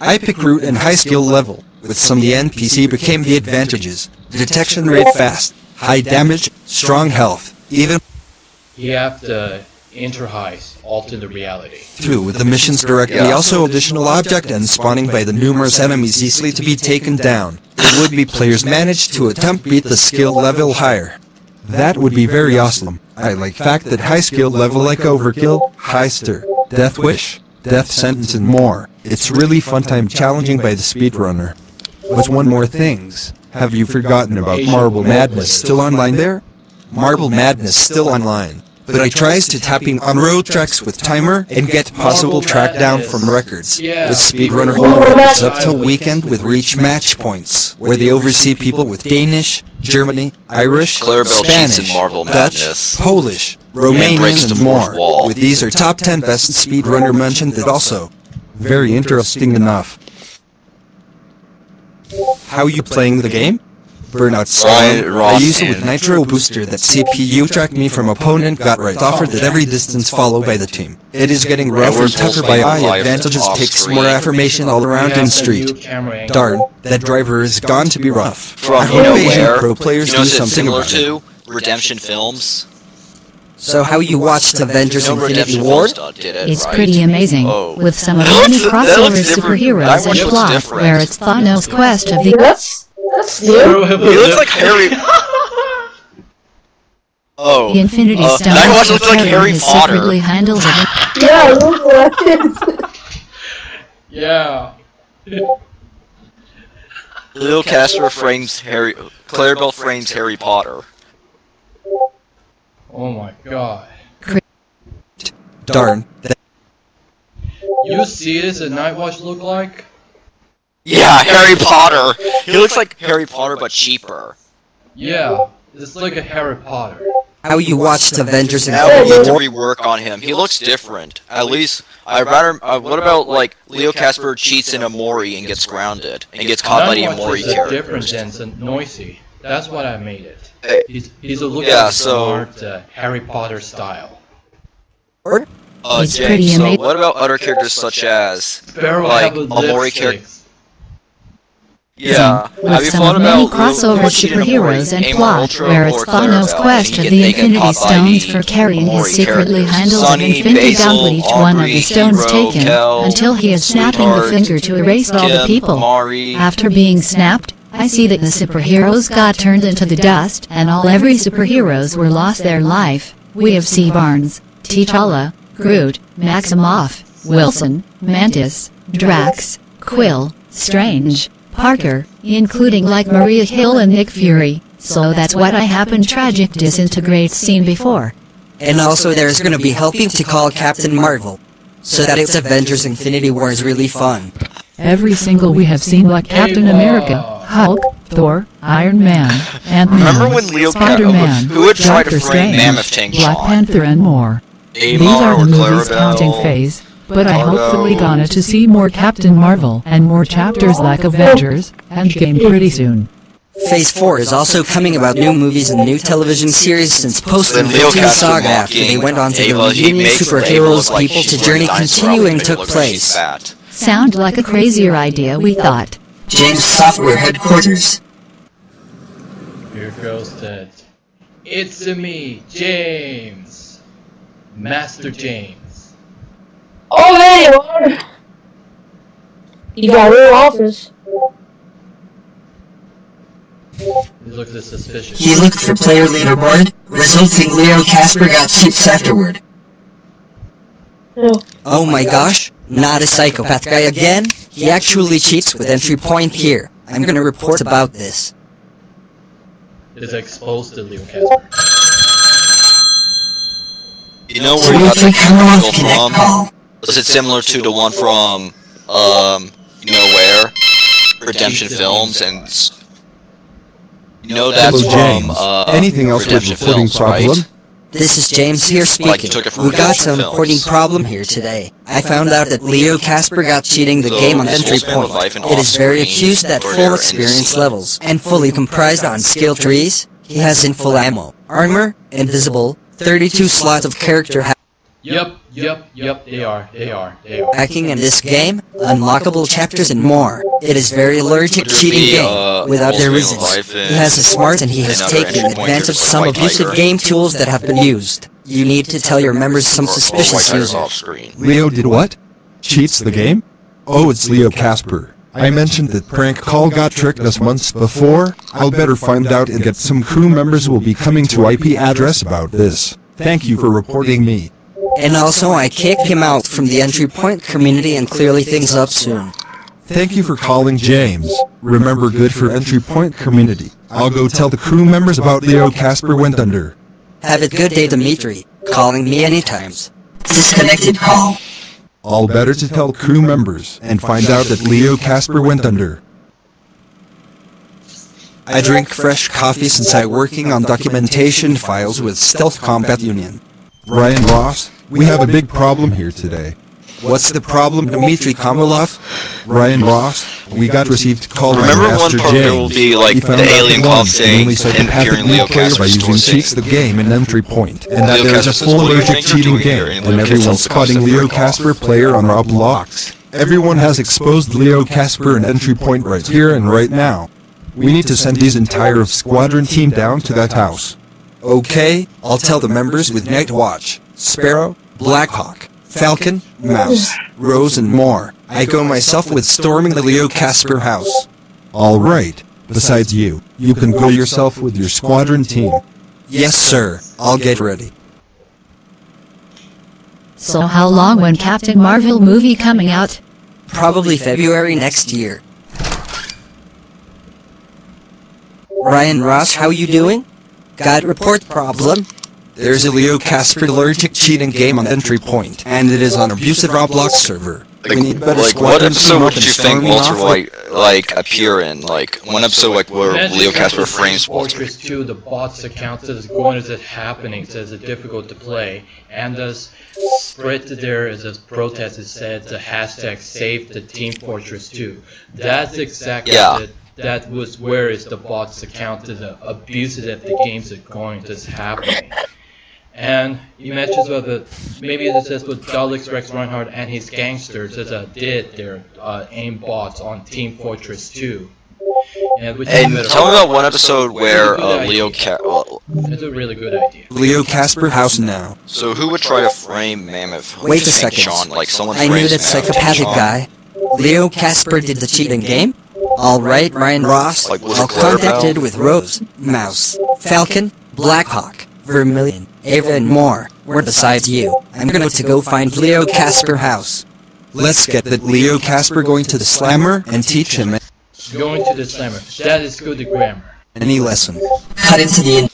I pick root and high skill level. With some the NPC became the advantages. Detection rate fast, high damage, strong health, even You have to enter highs, alter the reality. through with the missions directly also additional object and spawning by the numerous enemies easily to be taken down. It would be players manage to attempt beat the skill level higher. That would be very awesome. I like fact that high skill level like Overkill, Heister, Death Wish, Death Sentence and more. It's really fun time challenging by the speedrunner. But one more things. Have you forgotten about Marble Madness still online there? Marble Madness still online. But I tries to tapping on road tracks with timer and get possible track down from records. With speedrunner it's up till weekend with reach match points, where they oversee people with Danish, Germany, Irish, Spanish, Dutch, Polish, Romanian the and more. With these are top 10 best speedrunner mentioned that also. Very interesting enough. How you playing the game? Burnout Storm. I use it with Nitro Booster that CPU tracked me from opponent got right offered at every distance followed by the team. It is getting rough and tougher by eye advantages takes more affirmation all around in street. new camera angle. Darn, that driver is gone to be rough. From I hope Asian where? pro players do something about it. to? Redemption Films. So how you watched Avengers Infinity War? Films did It's pretty amazing, Oh. with some of That many crossover superheroes and looks plot, different. where it's Thanos' quest of the That's that's new. He looks like Harry. Oh. the Infinity Uh, Stones Nightwatch for looks like Harry Potter. secretly handled of Yeah, look what it is. Yeah. Leo Castro frames Harry. Clarabelle frames Harry Potter. Oh my god. Darn, You see this at Nightwatch look like? Yeah, Harry Potter. He looks like Harry Potter but cheaper. Yeah. It's like a Harry Potter. How you watched Avengers Now we need Infinity to rework on him. He looks different. At least I rather. Uh, what about like Leo Casper cheats in Omori and gets grounded and gets caught by the Nightwatch Omori is a different characters? than noisy. That's what I made it. Hey. He's he's a look Yeah, like so- smart uh, Harry Potter style. Uh, It's James, pretty so ama- what about other characters such as Sparrow Like, have a Omori char- lipstick. yeah? with Have you some thought of many crossover Leo cheating in Omori, superheroes and Amor plot, where it's Thanos' quest and of the get- they get Infinity caught Stones for carrying his secretly characters. handled of Sunny, Infinity Basil, down with each one of the stones Hero, taken, Kel, until he is snapping the finger to erase all the people. Amari, After being snapped, I see that the superheroes got turned into the dust, and all every superheroes were lost their life. We have C. Barnes, T'Challa, Groot, Maximoff, Wilson, Mantis, Drax, Quill, Strange, Parker, including like Maria Hill and Nick Fury. So that's what I happened tragic disintegrate scene before. And also there's gonna be helping to call Captain Marvel. So that it's Avengers Infinity War is really fun. Every single we have seen like Captain America, Hulk, Thor, Iron Man, Ant-Man, Remember when Leo Spider-Man, who would try to Doctor frame Strange, Mammoth Tank Black Panther and more. These are the movies counting phase, but I Ricardo. hopefully gonna to see more Captain Marvel and more chapters like Avengers, Endgame pretty soon. Phase 4 is also coming about new movies and new television series since post-15 Saga after they went on to Ava, the he reunion superheroes people to journey wearing a dinosaur continuing took looks like she's place. Sound like a crazier idea, we thought. James Software Headquarters. Here goes that. It's a me, James. Master James. Oh, there you are. You got a real office. He looks suspicious. He looked for player leaderboard, resulting Leo Casper got cheats afterward. No. Oh my gosh, not a psychopath guy again? He actually cheats with entry point here. I'm gonna report about this. Is exposed to Leo Casper. You know where you got the Three angle from? call. Was it similar to the one from, um, you know where? Redemption Films and. s- You know that's Hello, from, uh, Anything else with Redemption reporting Films, problem? right? This is James here speaking. from We got some Films. reporting problem here today. I found out that Leo Casper got cheating the game on entry point. It is very accused at full experience levels and fully comprised on skill trees. He has in full ammo, armor, invisible, 32 slots of character ha- Yep, yep, yep, they are, they are, they are. Hacking in this game, unlockable chapters and more. It is very allergic Would cheating be, game, uh, without their reasons. He has a smart and he has taken advantage of some abusive game tools that have been used. You need to tell your members some Or- or suspicious White users. Leo did what? Cheats the game? Oh, it's Leo Casper. I mentioned that prank call got tricked us months before. I'll better find out and get some crew members will be coming to IP address about this. Thank you for reporting me. And also, I kicked him out from the entry point community and clearly things up soon. Thank you for calling James. Remember good for entry point community. I'll go tell the crew members about Leo Casper went under. Have a good day, Dimitri. Calling me anytimes. Disconnected call. All better to tell crew members and find out that Leo Casper went under. I drink fresh coffee since I working on documentation files with Stealth Combat Union. Ryan Ross, we have a big problem here today. What's the problem, Dmitry Kamilov? Ryan Ross, we got received call by Remember one Master part James. there will be, like, He the alien that cop one saying only psychopathic and Leo new player by Casper's using store cheats saying- the game in entry point, and that there is a full "What allergic cheating game. And and everyone's Casper spotting Leo Casper player on Roblox. Everyone has exposed Leo Casper and entry point right here and right now. We need to send these entire squadron team down to that house. Okay, I'll tell the members with Night Watch, Sparrow, Blackhawk, Falcon, Mouse, Rose, and more. I go myself with storming the Leo Casper house. All right. Besides you, you can go yourself with your squadron team. Yes, sir. I'll get ready. So how long when Captain Marvel movie coming out? Probably February next year. Ryan Ross, how you doing? Got report problem? There's a Leo Casper allergic cheating game on entry point, and it is on abusive Roblox server. Like, we need better like what episode team would you think storming Walter White like appear in? Like one episode like where Imagine Leo Casper frames Walter. Fortress 2, the bots account says going as it happening, says it's difficult to play, and thus spread there as a protest. It said the hashtag save the Team Fortress 2. That's exactly Yeah. The, that was where is the bots account the abuses that the games are going to happen. And imagine as well that maybe it says with Daleks Rex Reinhardt and his gangsters as a did their uh, aim bots on Team Fortress 2. And, which And a tell me about one episode where uh. Leo Ca- well, It's a really good idea. Leo Casper house now. So who would try to frame Mammoth? Wait a second. Sean, like someone I knew that psychopathic Sean? guy. Leo Casper did the cheating game? Alright, Ryan Ross. Like, was I'll it contacted with Rose, Mouse, Falcon, Blackhawk, Vermilion, Ava, and more. We're besides you. I'm going to go find Leo Casper house. Let's get that Leo Casper going to the slammer and teach him Going to the slammer. That is good grammar. any lesson. Cut into the